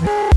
Bye.